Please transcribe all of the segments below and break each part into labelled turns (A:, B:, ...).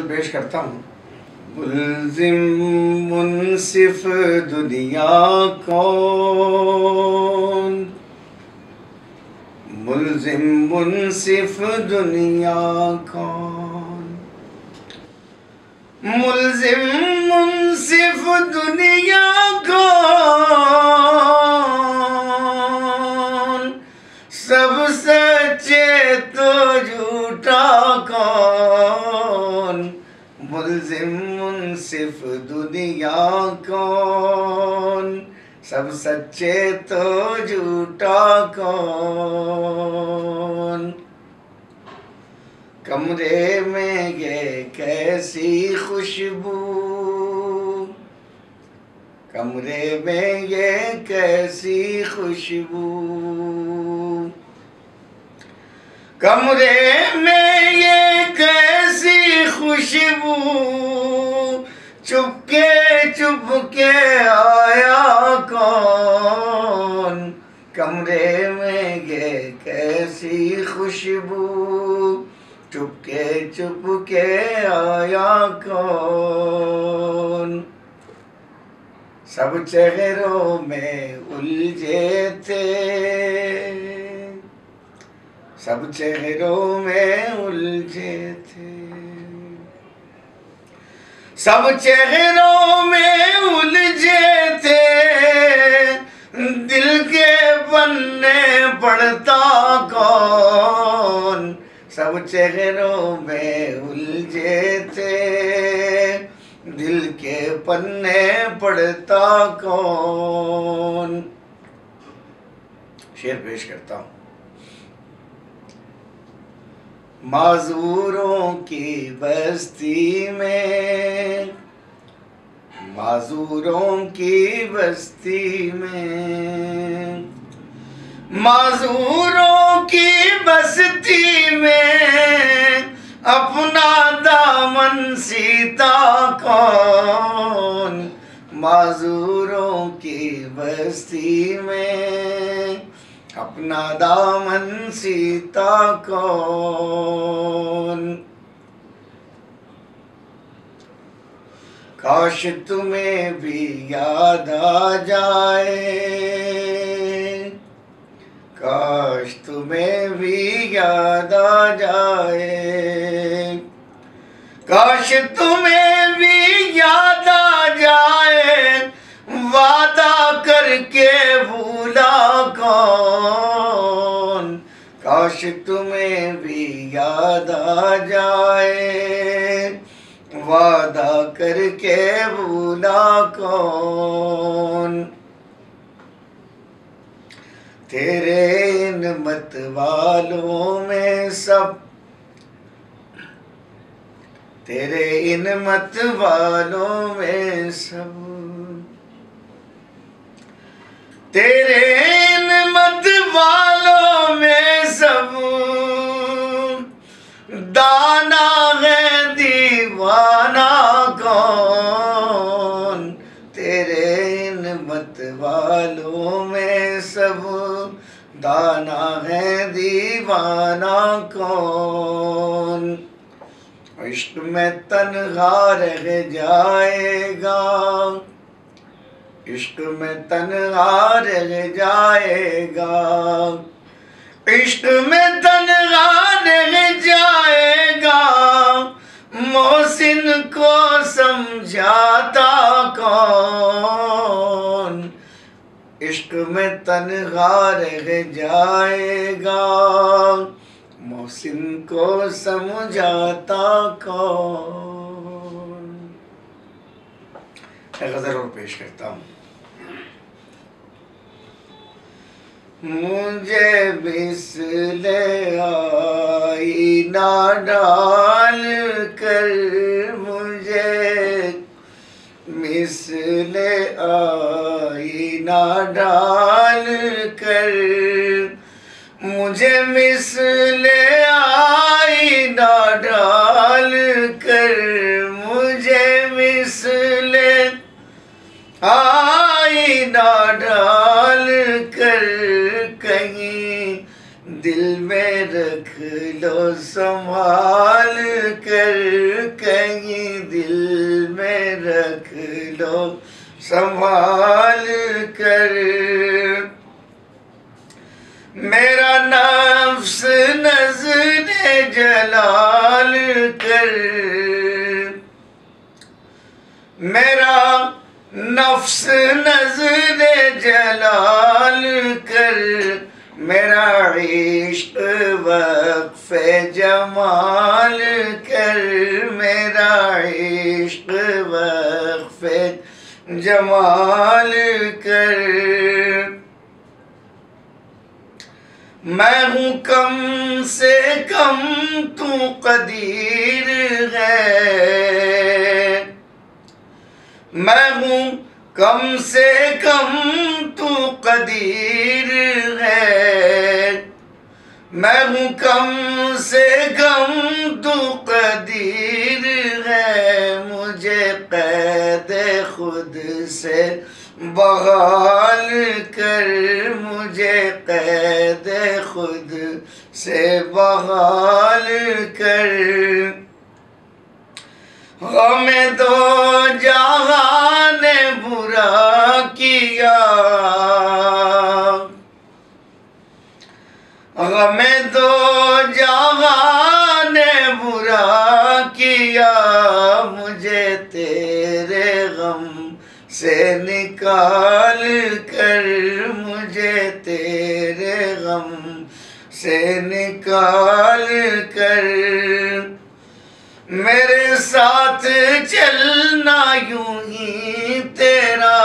A: غزل پیش کرتا ہوں۔ ملزم منصف دنیا کون؟ ملزم منصف دنیا کون؟ ملزم منصف دنیا کون؟ ملزم منصف دنیا کون؟ سب سچے تو جھوٹا کون؟ کمرے میں یہ کیسی خوشبو؟ کمرے میں یہ کیسی خوشبو؟ کمرے میں یہ خوشبو چپ کے چپ کے آیا کون؟ کمرے میں یہ کیسی خوشبو؟ چپ کے چپ کے آیا کون؟ سب چہروں میں الجھے تھے۔ سب چہروں میں الجھے تھے۔ سب چہروں میں الجھے تھے۔ دل کے بننے پڑتا کون؟ سب چہروں میں الجھے تھے۔ دل کے پنے پڑتا کون؟ شعر پیش کرتا ہوں۔ معذوروں کی بستی میں، معذوروں کی بستی میں، معذوروں کی بستی میں اپنا دامن سیتا کون؟ معذوروں کی بستی میں اپنا دامن سیتا کون۔ کاش تمہیں بھی یاد آ جائے۔ کاش تمہیں بھی یاد آ جائے۔ کاش تمہیں بھی یاد آ جائے۔ وعدہ کر کے بھولا کون کاش تمہیں بھی یاد آ جائے۔ وعدہ کر کے بھولا کون تیرے ان مت والوں میں سب تیرے ان مت والوں میں سب تیرے ان مت والوں میں سب دانا ہے دیوانہ کون؟ تیرے ان مت والوں میں سب دانا ہے دیوانہ کون؟ عشق میں تنہا رہ جائے گا۔ عشق میں تنہا رہ جائے گا۔ عشق میں تنہا رہ جائے گا۔ محسن کو سمجھاتا کون؟ عشق میں تنہا رہ جائے گا۔ محسن کو سمجھاتا کون؟ میں غزل اور پیش کرتا ہوں۔ مجھے مثل آئینہ ڈال کر مجھے مثل آئینہ ڈال کر مجھے مثل آئینہ ڈال کر مجھے مثل آئینہ لو سنبھال کر کہیں دل میں رکھ لو، سنبھال کر۔ میرا نفس نظر جلال کر۔ میرا نفس نظر جلال کر۔ میرا عشق وقف جمال کر، میرا عشق وقف جمال کر۔ میں ہوں کم سے کم تو قدیر ہے۔ میں ہوں کم سے کم تو قدیر ہے۔ میں ہوں کم سے کم تو قدیر ہے۔ مجھے قید خود سے بغال کر۔ مجھے قید خود سے بغال کر۔ غم دو سے نکال کر مجھے تیرے غم سے نکال کر میرے ساتھ چلنا یوں ہی تیرا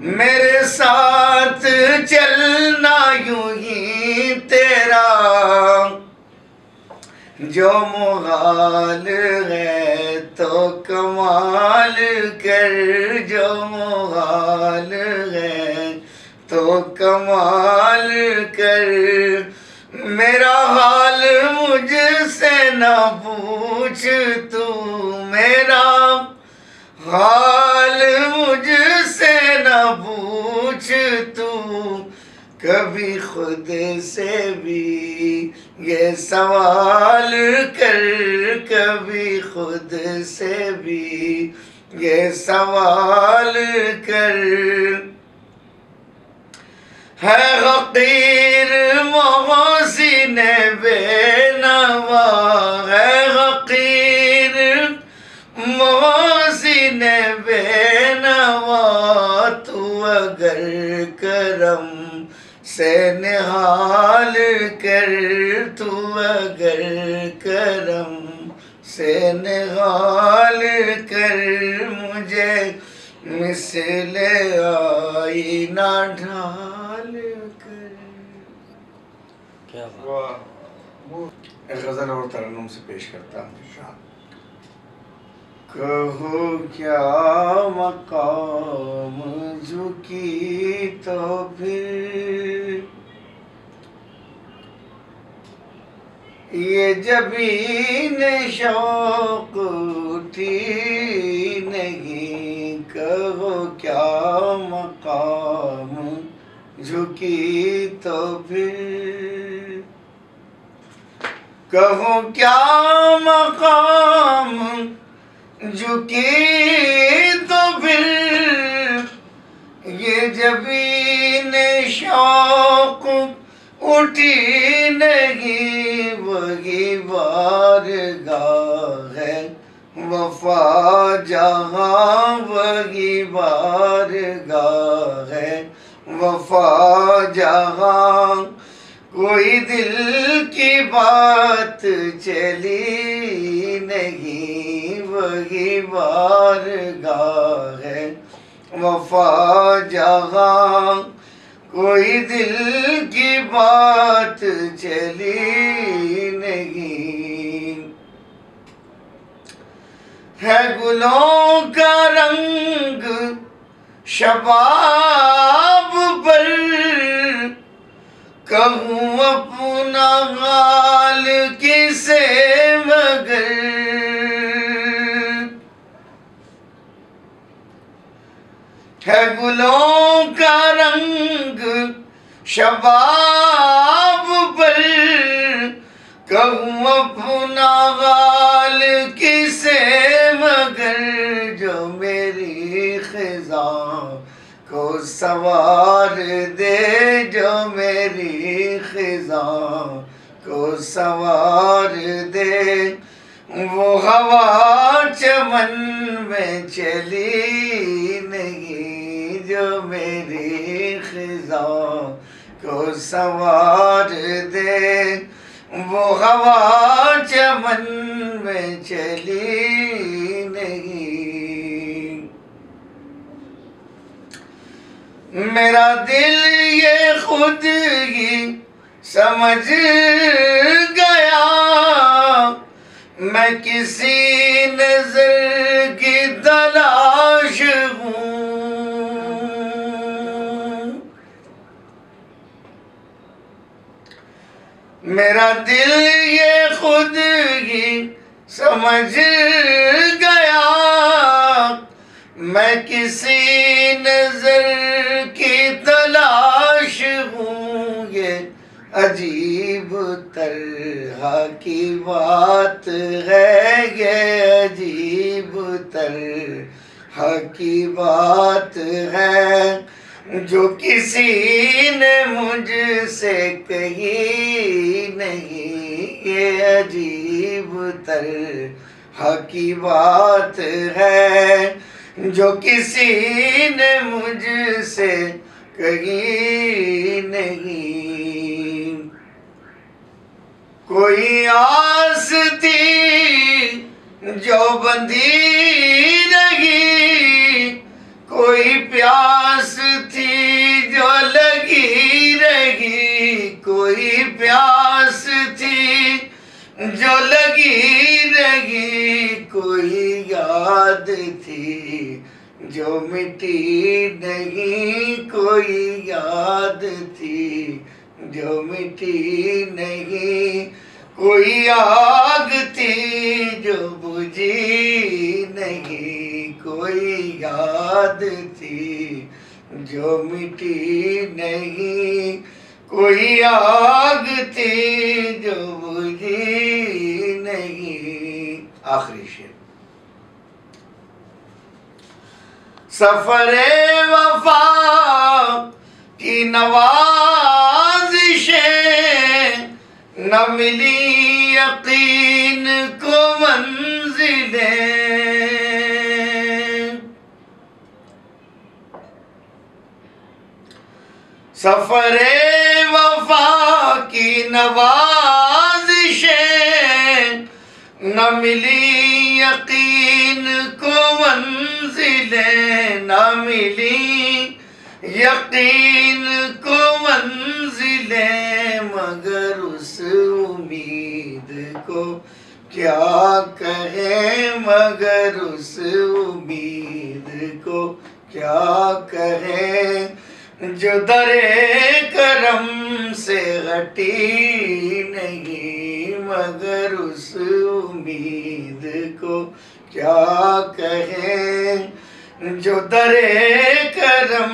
A: میرے ساتھ چلنا یوں ہی تیرا جو محال ہے تو کمال کر، جو محال ہے تو کمال کر۔ میرا حال مجھ سے نہ پوچھ تو، میرا حال مجھ سے نہ پوچھ۔ کبھی خود سے بھی یہ سوال کر، کبھی خود سے بھی یہ سوال کر۔ ہے غقیر محسن بے سے نحال کر تو اگر کرم سے نحال کر مجھے مثل آئینہ ڈھال کر۔
B: کیا بات؟
A: ایک غزل اور ترنم سے پیش کرتا ہوں کہو کیا مقام جھکی تو پھر؟ یہ جبین شوق اٹھی نہیں، کہو کیا مقام جھکی تو پھر؟ کہوں کیا مقام جھکی تو پھر؟ یہ جبین شوق اٹھی نہیں، وہی بارگاہ ہے۔ وفا جہاں، وہی بارگاہ ہے۔ وفا جہاں، کوئی دل کی بات چلی نہیں، وہی بارگاہ ہے۔ وفا جہاں کوئی دل کی بات چلی نہیں۔ ہے گلوں کا رنگ شباب پر۔ کہوں اپنا حال کسے مگر۔ ہے گلوں کا رنگ شباب پر کہوں اپنا غال کسے مگر جو میری خزاں کو سوار دے، جو میری خزاں کو سوار دے۔ وہ ہوا چمن میں چلی نہیں، جو میری سوار دے۔ وہ ہوا چمن میں چلی نہیں۔ میرا دل یہ خود ہی سمجھ گیا۔ میں کسی نظر کی میرا دل یہ خود ہی سمجھ گیا۔ میں کسی نظر کی تلاش ہوں، یہ عجیب طرح کی بات ہے۔ یہ عجیب طرح کی بات ہے۔ جو کسی نے مجھ سے کہی نہیں، یہ عجیب طرح کی بات ہے۔ جو کسی نے مجھ سے کہی نہیں۔ کوئی آس تھی جو بندھی رہی جو لگی رہی، کوئی یاد تھی۔ جو مٹی نہیں، کوئی یاد تھی۔ جو مٹی نہیں، کوئی آگ تھی۔ جو بجھی نہیں، کوئی یاد تھی۔ جو مٹی نہیں، کوئی آگ تھی۔ جو سفر وفا کی نوازشیں نہ ملی یقین کو منزلیں۔ سفر وفا کی نوازشیں نہ ملی یقین کو منزلیں۔ نہ ملی یقین کو منزلیں مگر اس امید کو کیا کہیں مگر اس امید کو کیا کہیں جو در کرم سے غٹی نہیں، مگر اس امید کو کیا کہیں جو در کرم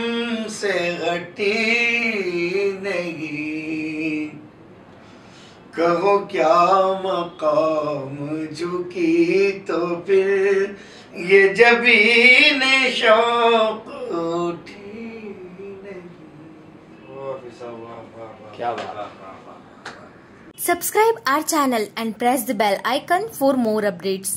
A: سے غٹی نہیں؟ کہو کیا مقام جھکی تو پھر یہ جبین شوق اٹھی نہیں۔
B: کیا بات
C: Subscribe our channel and press the bell icon for more updates.